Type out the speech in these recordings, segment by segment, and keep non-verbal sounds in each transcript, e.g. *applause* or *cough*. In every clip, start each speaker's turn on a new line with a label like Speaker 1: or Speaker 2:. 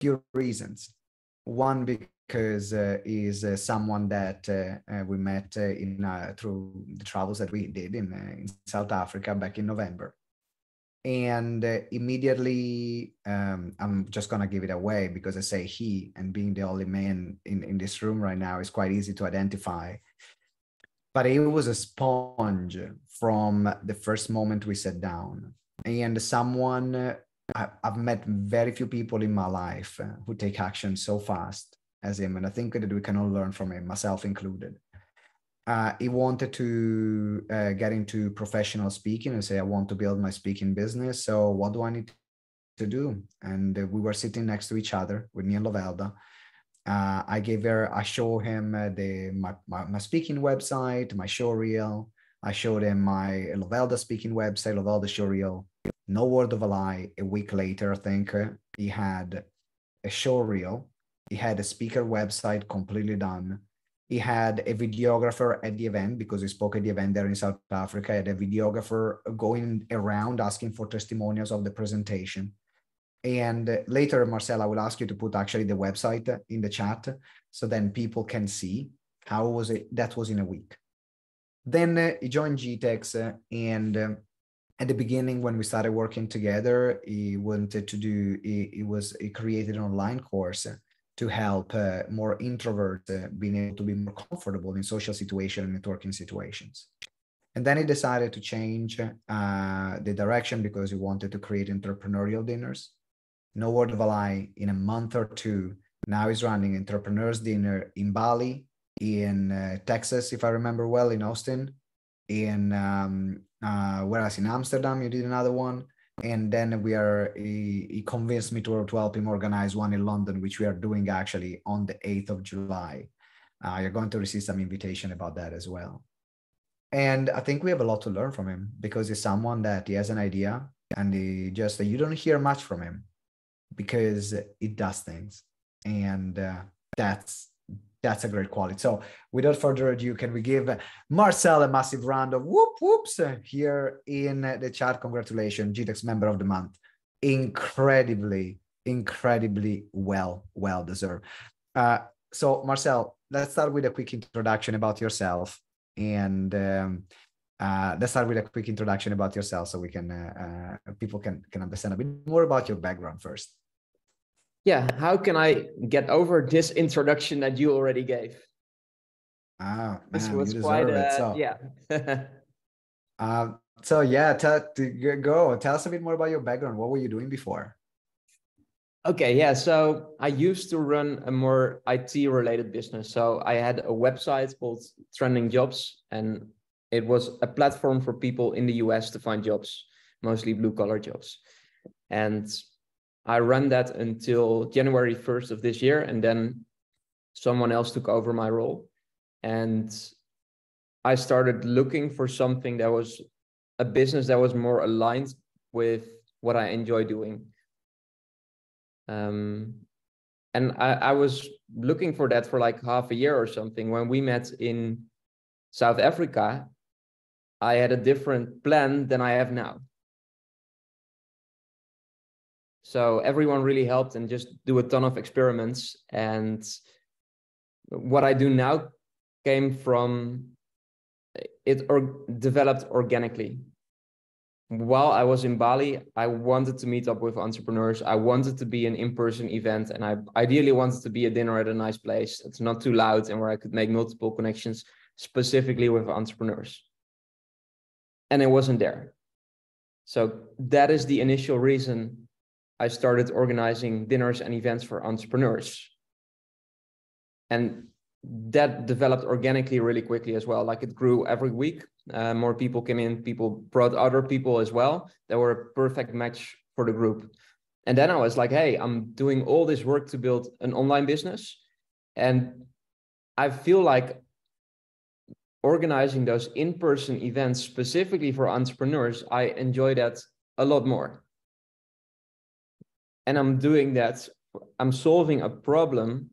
Speaker 1: few reasons. One because uh, is uh, someone that uh, uh we met uh, in uh, through the travels that we did in, in South Africa back in November, and immediately um, I'm just gonna give it away because I say he, and being the only man in in this room right now is quite easy to identify. But he was a sponge from the first moment we sat down, and someone I've met very few people in my life uh, who take action so fast as him, and I think that we can all learn from him, myself included. Uh, he wanted to uh, get into professional speaking and say, "I want to build my speaking business. So what do I need to do?" And uh, we were sitting next to each other with me and Lovelda. Uh, I gave her, I showed him uh, the my, my, my speaking website, my show reel. I showed him my Lovelda speaking website, Lovelda show reel no word of a lie. A week later, I think he had a show reel. He had a speaker website completely done. He had a videographer at the event because he spoke at the event there in South Africa. He had a videographer going around asking for testimonials of the presentation. And later, Marcel, I will ask you to put actually the website in the chat so then people can see how was it. That was in a week. Then he joined GTEx uh, and um, at the beginning when we started working together he wanted to do he, was he created an online course to help uh, more introverts uh, being able to be more comfortable in social situations and networking situations. And then he decided to change uh, the direction because he wanted to create entrepreneurial dinners. No word of a lie in a month or two now he's running entrepreneurs dinner in bali in uh, texas if i remember well in austin in um, uh, whereas in Amsterdam you did another one, and then we are he, he, convinced me to, to help him organize one in London, which we are doing actually on the 8th of July. Uh, you're going to receive some invitation about that as well. And I think we have a lot to learn from him because he's someone that he has an idea and he just you don't hear much from him because it does things, and uh, that's that's a great quality. So without further ado, can we give Marcel a massive round of whoop whoops here in the chat? Congratulations, GTEx member of the month. Incredibly, incredibly well, well deserved. Uh, so Marcel, let's start with a quick introduction about yourself. And um, uh, let's start with a quick introduction about yourself so we can, uh, uh people can, can understand a bit more about your background first
Speaker 2: yeah, how can I get over this introduction that you already gave?
Speaker 1: Ah, man, this was quite a, so. yeah. *laughs* uh, so yeah, tell, go tell us a bit more about your background. What were you doing before?
Speaker 2: Okay, yeah. So I used to run a more IT related business. So I had a website called Trending Jobs, and it was a platform for people in the US to find jobs, mostly blue collar jobs. And I ran that until January 1st of this year, and then someone else took over my role. And I started looking for something that was a business that was more aligned with what I enjoy doing. Um, and I, I was looking for that for like half a year or something. When we met in South Africa, I had a different plan than I have now. So everyone really helped and just do a ton of experiments. And what I do now came from it or developed organically. While I was in Bali, I wanted to meet up with entrepreneurs. I wanted to be an in-person event, and I ideally wanted to be a dinner at a nice place. It's not too loud and where I could make multiple connections, specifically with entrepreneurs. And it wasn't there. So that is the initial reason I started organizing dinners and events for entrepreneurs. And that developed organically really quickly as well. Like it grew every week. Uh, more people came in, people brought other people as well that were a perfect match for the group. And then I was like, hey, I'm doing all this work to build an online business. And I feel like organizing those in person events specifically for entrepreneurs, I enjoy that a lot more and i'm doing that i'm solving a problem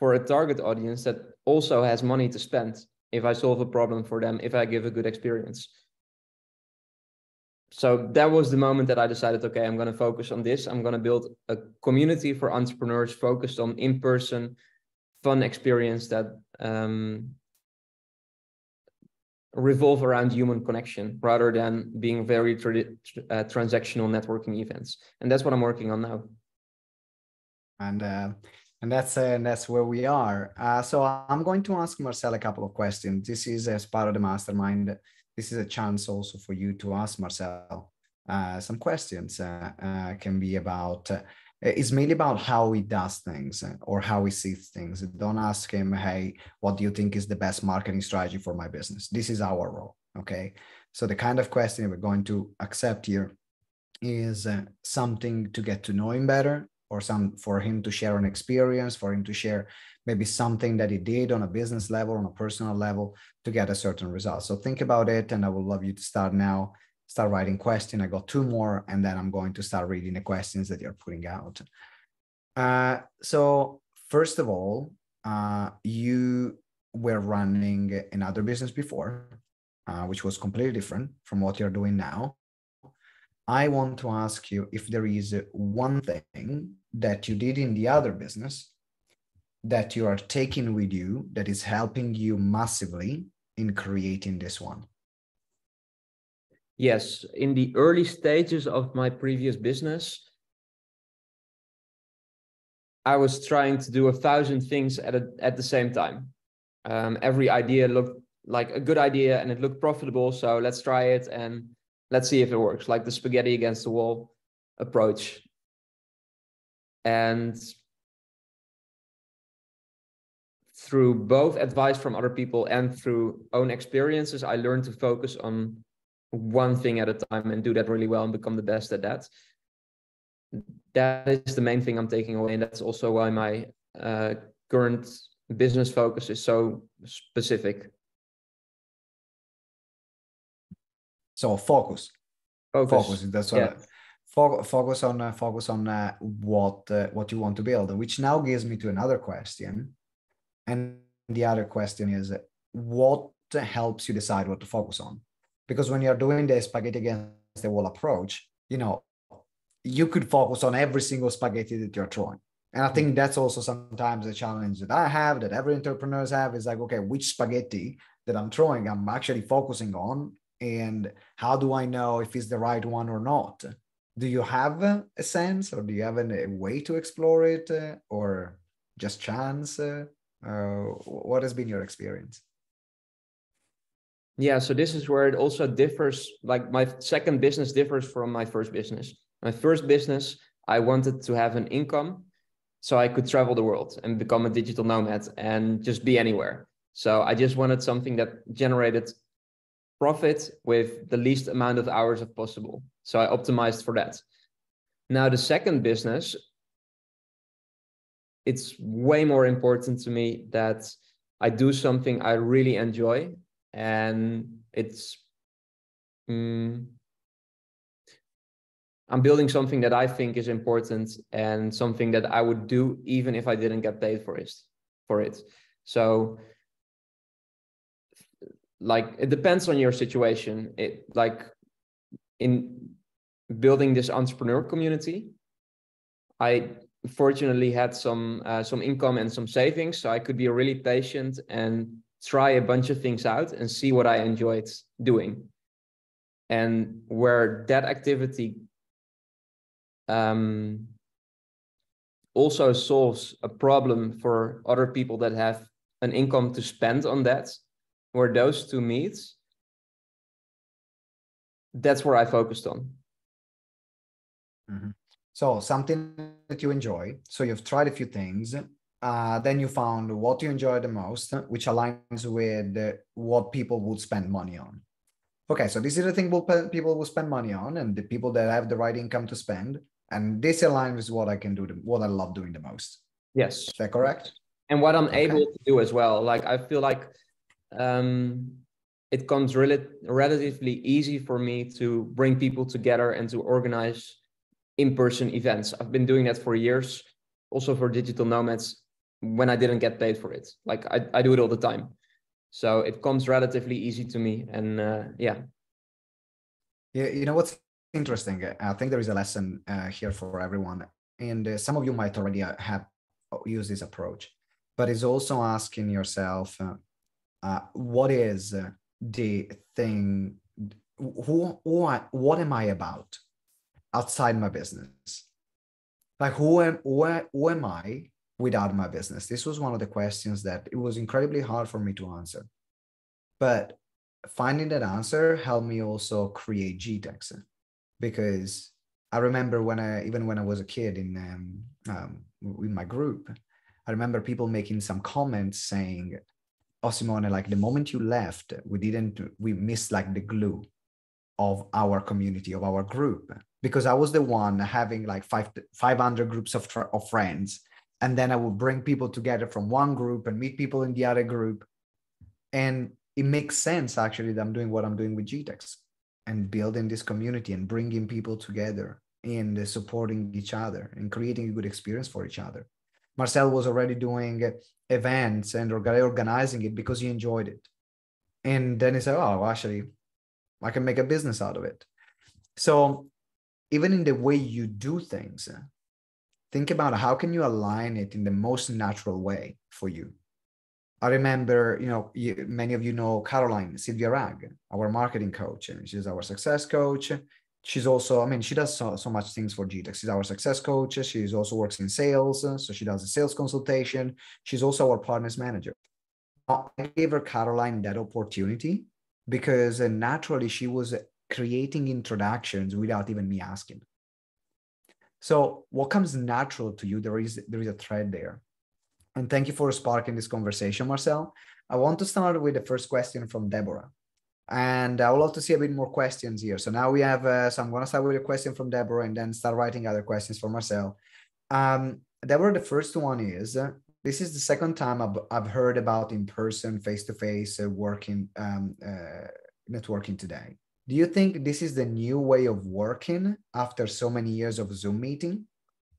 Speaker 2: for a target audience that also has money to spend if i solve a problem for them if i give a good experience so that was the moment that I decided, okay, I'm going to focus on this. I'm going to build a community for entrepreneurs focused on in-person fun experience that um, revolve around human connection rather than being very uh, transactional networking events. And that's what I'm working on now.
Speaker 1: And uh, and that's uh, and that's where we are. Uh, so I'm going to ask Marcel a couple of questions. This is as part of the mastermind. This is a chance also for you to ask Marcel uh, some questions. Uh, can be about it's mainly about how he does things or how he sees things. Don't ask him, hey, what do you think is the best marketing strategy for my business? This is our role. Okay. So the kind of question we're going to accept here is uh, something to get to know him better or some for him to share an experience, for him to share maybe something that he did on a business level, on a personal level to get a certain result. So think about it. And I would love you to start now start writing question. I got two more, and then I'm going to start reading the questions that you're putting out. Uh, so first of all, uh, you were running another business before, uh, which was completely different from what you're doing now. I want to ask you if there is one thing that you did in the other business that you are taking with you that is helping you massively in creating this one.
Speaker 2: Yes, in the early stages of my previous business, I was trying to do a thousand things at a, at the same time. Um, every idea looked like a good idea and it looked profitable, so let's try it and let's see if it works. Like the spaghetti against the wall approach. And through both advice from other people and through own experiences, I learned to focus on one thing at a time and do that really well and become the best at that. That is the main thing I'm taking away. And that's also why my uh, current business focus is so specific.
Speaker 1: So focus.
Speaker 2: Focus.
Speaker 1: Focus. That's what. Yeah. I, focus on uh, focus on uh, what uh, what you want to build, which now gives me to another question, and the other question is what helps you decide what to focus on because when you're doing the spaghetti against the wall approach you know you could focus on every single spaghetti that you're throwing. And i think that's also sometimes a challenge that i have that every entrepreneurs have is like okay which spaghetti that i'm throwing i'm actually focusing on and how do i know if it's the right one or not? Do you have a sense or do you have a way to explore it or just chance? Uh, what has been your experience
Speaker 2: yeah so this is where it also differs like my second business differs from my first business. My first business i wanted to have an income so i could travel the world and become a digital nomad and just be anywhere. So i just wanted something that generated profit with the least amount of hours as possible. So i optimized for that. Now the second business it's way more important to me that i do something i really enjoy and it's mm, i'm building something that i think is important and something that i would do even if i didn't get paid for it for it. So like it depends on your situation. It like in building this entrepreneur community i fortunately had some uh, some income and some savings so i could be really patient and try a bunch of things out and see what I enjoyed doing. And where that activity um, also solves a problem for other people that have an income to spend on that, where those two meet, that's where I focused on.
Speaker 1: Mm-hmm. So something that you enjoy. So you've tried a few things uh, then you found what you enjoy the most, which aligns with what people would spend money on. Okay, so this is the thing people will spend money on, and the people that have the right income to spend, and this aligns with what I can do, the, what I love doing the most.
Speaker 2: Yes,
Speaker 1: is that correct?
Speaker 2: And what I'm okay. able to do as well. Like I feel like um, it comes rel- relatively easy for me to bring people together and to organize in-person events. I've been doing that for years, also for digital nomads when I didn't get paid for it. Like I, I do it all the time. So it comes relatively easy to me. And uh, yeah.
Speaker 1: Yeah, you know what's interesting? I think there is a lesson uh, here for everyone, and uh, some of you might already uh, have used this approach, but it's also asking yourself, uh, uh, what is the thing? Who, who, I, what am I about outside my business? Like who am, who, who am I without my business? This was one of the questions that it was incredibly hard for me to answer, but finding that answer helped me also create GTEx because I remember when I even when I was a kid in um, um, in my group, I remember people making some comments saying, "Oh, Simone, like the moment you left, we didn't we missed like the glue of our community of our group because I was the one having like five 500 groups of of friends, and then I would bring people together from one group and meet people in the other group, and it makes sense actually that I'm doing what I'm doing with GTEx and building this community and bringing people together and supporting each other and creating a good experience for each other. Marcel was already doing events and organizing it because he enjoyed it. And then he said, Oh, actually, I can make a business out of it. So even in the way you do things, think about how can you align it in the most natural way for you I remember, you know, you, many of you know Caroline Sylvia rag our marketing coach. And she's our success coach. She's also, I mean, she does so, so much things for GTEx. She's our success coach. She's also works in sales. So she does a sales consultation. She's also our partners manager. I gave her Caroline that opportunity because uh, naturally she was creating introductions without even me asking. So what comes natural to you, there is there is a thread there. And thank you for sparking this conversation, Marcel. I want to start with the first question from Deborah. And I would love to see a bit more questions here. So now we have, uh, so I'm going to start with a question from Deborah and then start writing other questions for Marcel. Um, Deborah, the first one is, uh, this is the second time I've, I've heard about in-person, face-to-face uh, working, um, uh, networking today. Do you think this is the new way of working after so many years of Zoom meeting?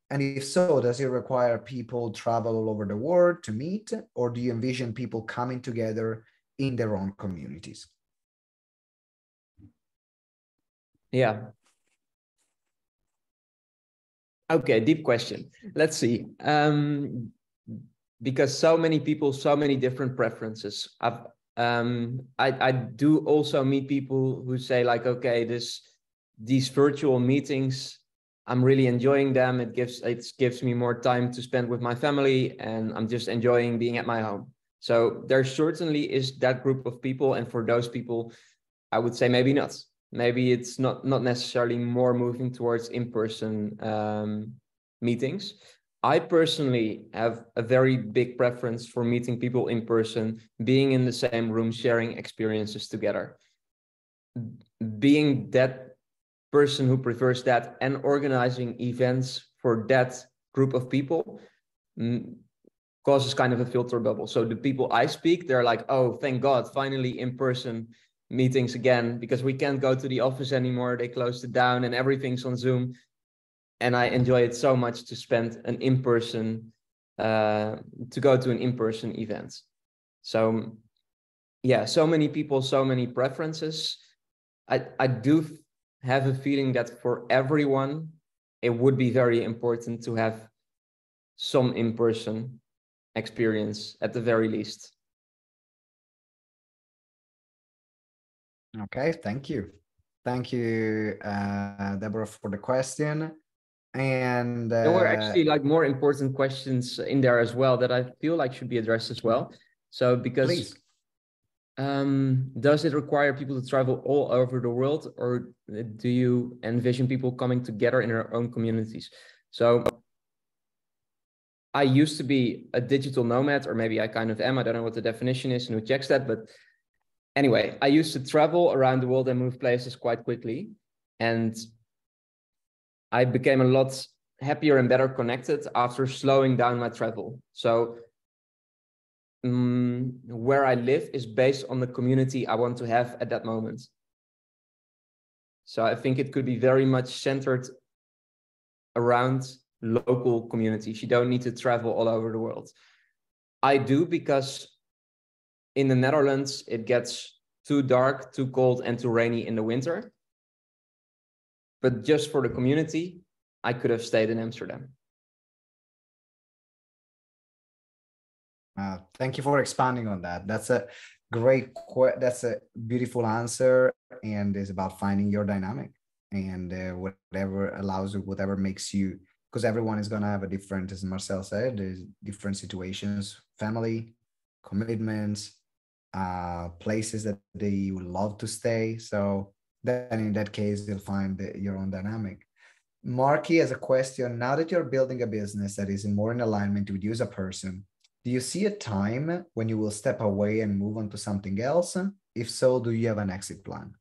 Speaker 1: And if so, does it require people travel all over the world to meet, or do you envision people coming together in their own communities?
Speaker 2: Yeah. Okay, deep question. Let's see. Um, because so many people, so many different preferences. I've, um, I, I do also meet people who say like, okay, this these virtual meetings I'm really enjoying them. It gives it gives me more time to spend with my family, and I'm just enjoying being at my home. So there certainly is that group of people, and for those people, I would say maybe not. Maybe it's not not necessarily more moving towards in-person um, meetings. I personally have a very big preference for meeting people in person, being in the same room, sharing experiences together. Being that person who prefers that and organizing events for that group of people mm, causes kind of a filter bubble. So the people I speak, they're like, oh, thank God, finally in person meetings again, because we can't go to the office anymore. They closed it down and everything's on Zoom. And I enjoy it so much to spend an in person, uh, to go to an in person event. So, yeah, so many people, so many preferences. I, I do have a feeling that for everyone, it would be very important to have some in person experience at the very least.
Speaker 1: Okay, thank you. Thank you, uh, Deborah, for the question. And uh,
Speaker 2: there were actually like more important questions in there as well that I feel like should be addressed as well. So because Please. Um, does it require people to travel all over the world, or do you envision people coming together in their own communities? So, I used to be a digital nomad, or maybe I kind of am. I don't know what the definition is and who checks that, but anyway, I used to travel around the world and move places quite quickly, and I became a lot happier and better connected after slowing down my travel. So um, where I live is based on the community I want to have at that moment. So I think it could be very much centered around local communities. You don't need to travel all over the world. I do because in the Netherlands, it gets too dark, too cold, and too rainy in the winter. But just for the community, I could have stayed in Amsterdam.
Speaker 1: Uh, thank you for expanding on that. That's a great, that's a beautiful answer, and it's about finding your dynamic and uh, whatever allows you, whatever makes you, because everyone is gonna have a different, as Marcel said, there's different situations, family, commitments, uh, places that they would love to stay. So then in that case, you'll find your own dynamic. Marky has a question. Now that you're building a business that is more in alignment with you as a person, do you see a time when you will step away and move on to something else? If so, do you have an exit plan?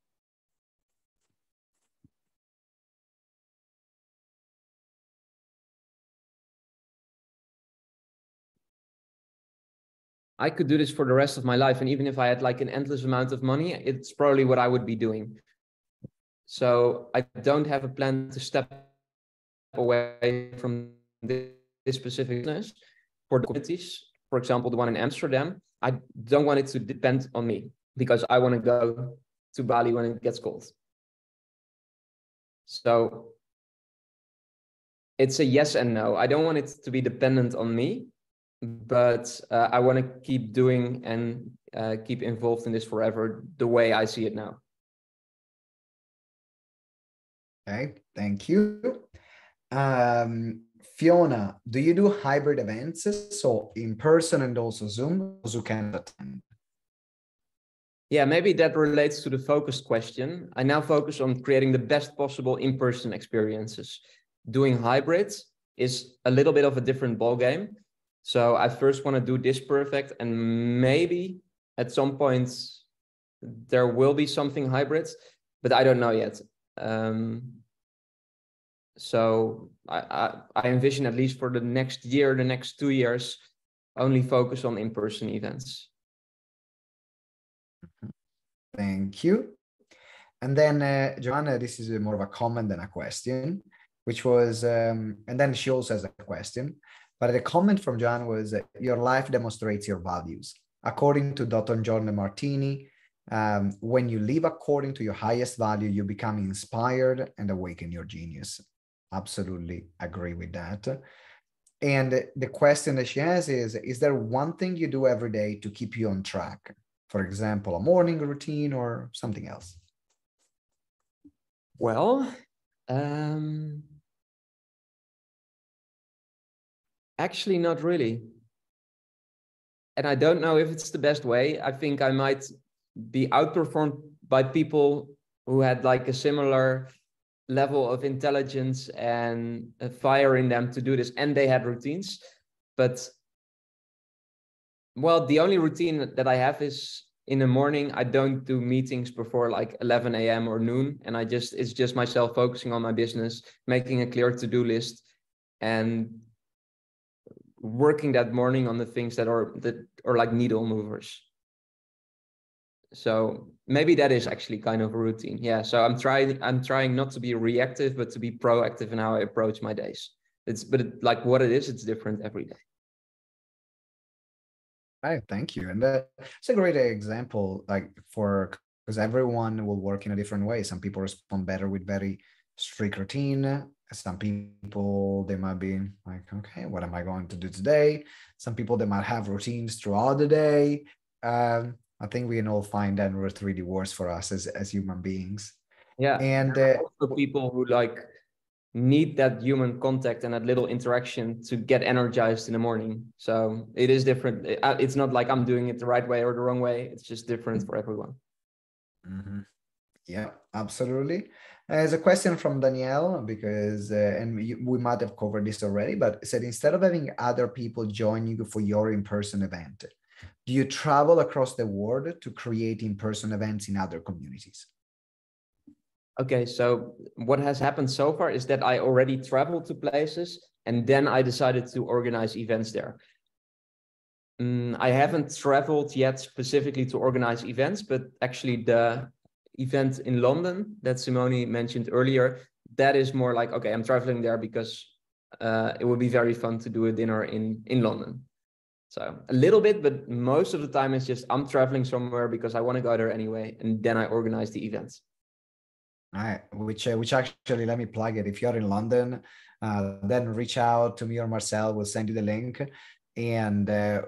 Speaker 2: I could do this for the rest of my life. And even if I had like an endless amount of money, it's probably what I would be doing. So I don't have a plan to step away from this, specific business for the communities. For example, the one in Amsterdam, I don't want it to depend on me because I want to go to Bali when it gets cold. So it's a yes and no. I don't want it to be dependent on me but uh, I want to keep doing and uh, keep involved in this forever the way I see it now.
Speaker 1: Okay, thank you. Um, Fiona, do you do hybrid events, so in person and also Zoom, you can attend?
Speaker 2: Yeah, maybe that relates to the focused question. I now focus on creating the best possible in-person experiences. Doing hybrids is a little bit of a different ballgame so I first want to do this perfect, and maybe at some point there will be something hybrids, but I don't know yet. Um, so I, I, I envision at least for the next year, the next two years, only focus on in-person events.
Speaker 1: Thank you. And then, uh, Joanna, this is more of a comment than a question, which was, um, and then she also has a question. But the comment from John was your life demonstrates your values. According to Dr. John Demartini, um, when you live according to your highest value, you become inspired and awaken your genius. Absolutely agree with that. And the question that she has is Is there one thing you do every day to keep you on track? For example, a morning routine or something else?
Speaker 2: Well, um, Actually, not really. And I don't know if it's the best way. I think I might be outperformed by people who had like a similar level of intelligence and uh, fire in them to do this, and they had routines. But well, the only routine that I have is in the morning. I don't do meetings before like 11 a.m. or noon, and I just it's just myself focusing on my business, making a clear to-do list, and working that morning on the things that are that are like needle movers so maybe that is actually kind of a routine. Yeah so i'm trying i'm trying not to be reactive but to be proactive in how i approach my days. It's but it, like what it is it's different every day.
Speaker 1: Right thank you. And uh, it's a great example like for because everyone will work in a different way. Some people respond better with very strict routine. Some people they might be like okay what am i going to do today? Some people they might have routines throughout the day. Um, i think we can all find that what really works for us as, as human beings.
Speaker 2: Yeah. And uh, also people who like need that human contact and that little interaction to get energized in the morning. So it is different. Uh, it's not like i'm doing it the right way or the wrong way. It's just different for everyone.
Speaker 1: Mm-hmm. yeah absolutely. There's a question from Danielle because, uh, and we, we might have covered this already, but said instead of having other people join you for your in-person event, do you travel across the world to create in-person events in other communities?
Speaker 2: Okay, so what has happened so far is that I already traveled to places and then I decided to organize events there. Mm, I haven't traveled yet specifically to organize events, but actually the event in London that Simone mentioned earlier, that is more like, okay, I'm traveling there because uh, it would be very fun to do a dinner in, in London. So a little bit, but most of the time it's just I'm traveling somewhere because I want to go there anyway, and then I organize the events.
Speaker 1: Right, which uh, which actually let me plug it. If you're in London, uh, then reach out to me or Marcel. We'll send you the link, and uh,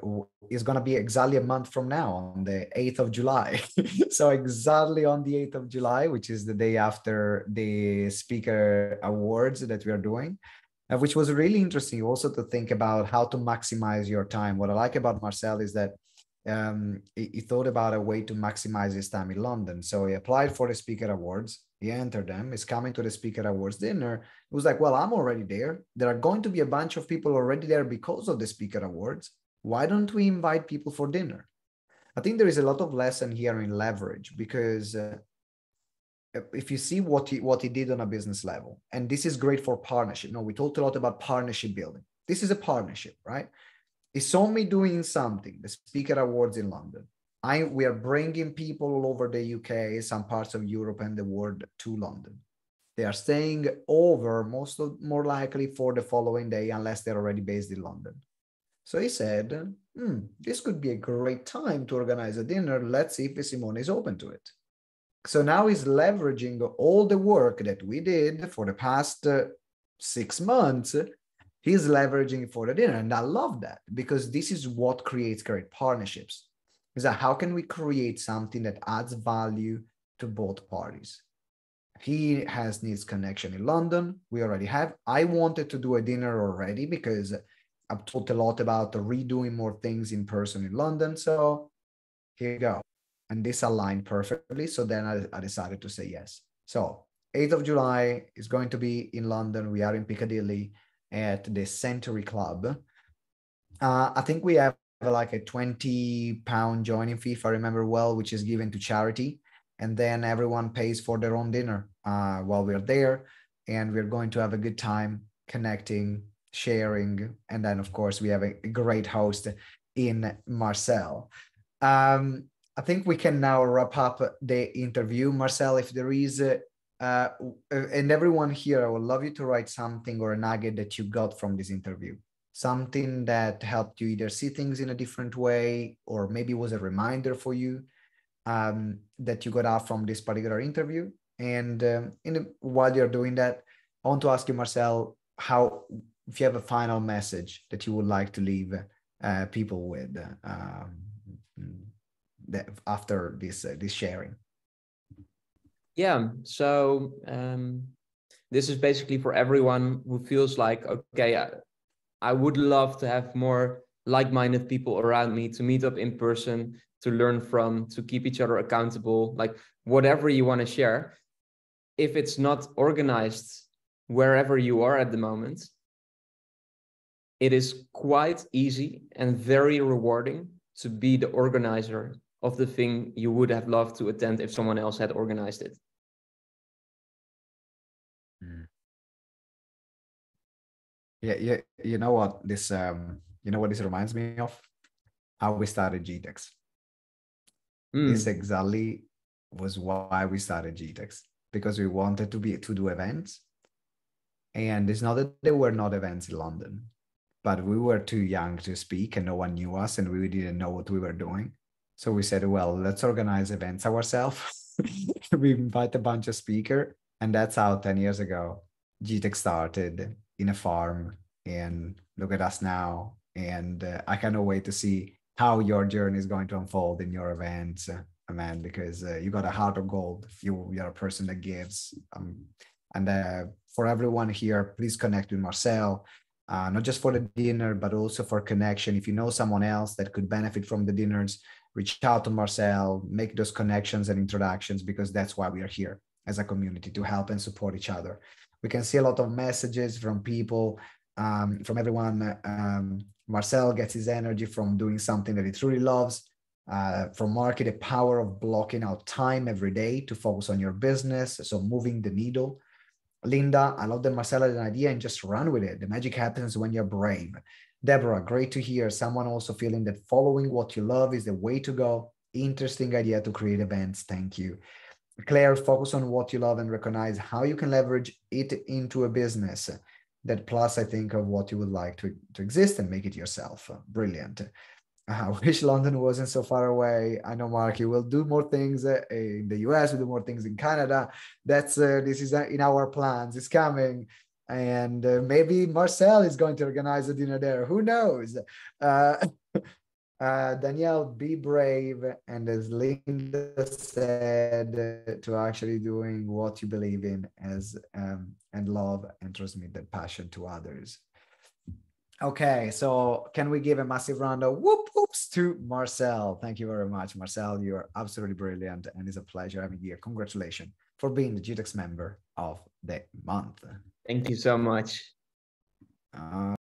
Speaker 1: it's gonna be exactly a month from now, on the eighth of July. *laughs* so exactly on the eighth of July, which is the day after the speaker awards that we are doing, which was really interesting. Also to think about how to maximize your time. What I like about Marcel is that um, he, he, thought about a way to maximize his time in London. So he applied for the Speaker Awards. He entered them. He's coming to the Speaker Awards dinner. It was like, well, I'm already there. There are going to be a bunch of people already there because of the Speaker Awards. Why don't we invite people for dinner? I think there is a lot of lesson here in leverage because uh, if you see what he what he did on a business level, and this is great for partnership. No, we talked a lot about partnership building. This is a partnership, right? He saw me doing something, the Speaker Awards in London. I we are bringing people all over the UK, some parts of Europe and the world to London. They are staying over most of more likely for the following day, unless they're already based in London. So he said, hmm, this could be a great time to organize a dinner. Let's see if Simone is open to it. So now he's leveraging all the work that we did for the past uh, six months he's leveraging for the dinner. And I love that because this is what creates great partnerships. Is that how can we create something that adds value to both parties? He has needs connection in London. We already have. I wanted to do a dinner already because I've talked a lot about redoing more things in person in London. So here you go. And this aligned perfectly. So then I, I decided to say yes. So 8th of July is going to be in London. We are in Piccadilly at the Century Club. Uh, I think we have like a 20 pound joining fee, if I remember well, which is given to charity. And then everyone pays for their own dinner uh, while we're there. And we're going to have a good time connecting, sharing. And then, of course, we have a great host in Marcel. Um, I think we can now wrap up the interview. Marcel, if there is uh, and everyone here, I would love you to write something or a nugget that you got from this interview. Something that helped you either see things in a different way, or maybe was a reminder for you um, that you got out from this particular interview. And um, in, while you're doing that, I want to ask you, Marcel, how if you have a final message that you would like to leave uh, people with um, after this uh, this sharing?
Speaker 2: Yeah so um, this is basically for everyone who feels like okay I, I would love to have more like-minded people around me to meet up in person to learn from to keep each other accountable like whatever you want to share. If it's not organized wherever you are at the moment it is quite easy and very rewarding to be the organizer of the thing you would have loved to attend if someone else had organized it
Speaker 1: Mm. Yeah, yeah. You know what this um you know what this reminds me of? How we started GTEx. Mm. This exactly was why we started GTEx because we wanted to be to do events. And it's not that there were not events in London, but we were too young to speak and no one knew us and we didn't know what we were doing. So we said, well, let's organize events ourselves. *laughs* we invite a bunch of speakers and that's how 10 years ago GTEx started in a farm and look at us now and uh, i cannot wait to see how your journey is going to unfold in your events uh, man because uh, you got a heart of gold you, you're a person that gives um, and uh, for everyone here please connect with marcel uh, not just for the dinner but also for connection if you know someone else that could benefit from the dinners reach out to marcel make those connections and introductions because that's why we are here as a community to help and support each other. We can see a lot of messages from people, um, from everyone. Um, Marcel gets his energy from doing something that he truly loves. Uh, from market, the power of blocking out time every day to focus on your business. So moving the needle. Linda, I love that Marcel had an idea and just run with it. The magic happens when you're brave. Deborah, great to hear someone also feeling that following what you love is the way to go. Interesting idea to create events. Thank you. Claire, focus on what you love and recognize how you can leverage it into a business. That plus, I think, of what you would like to, to exist and make it yourself. Brilliant. *laughs* I wish London wasn't so far away. I know, Mark, you will do more things uh, in the US, we do more things in Canada. That's uh, this is uh, in our plans. It's coming, and uh, maybe Marcel is going to organize a dinner there. Who knows? Uh, *laughs* uh, Danielle, be brave, and as Linda said, to actually doing what you believe in as um, and love and transmit that passion to others. Okay, so can we give a massive round of whoop whoops to Marcel? Thank you very much, Marcel. You are absolutely brilliant, and it's a pleasure having you here. Congratulations for being the GTEx member of the month.
Speaker 2: Thank you so much.
Speaker 1: Uh,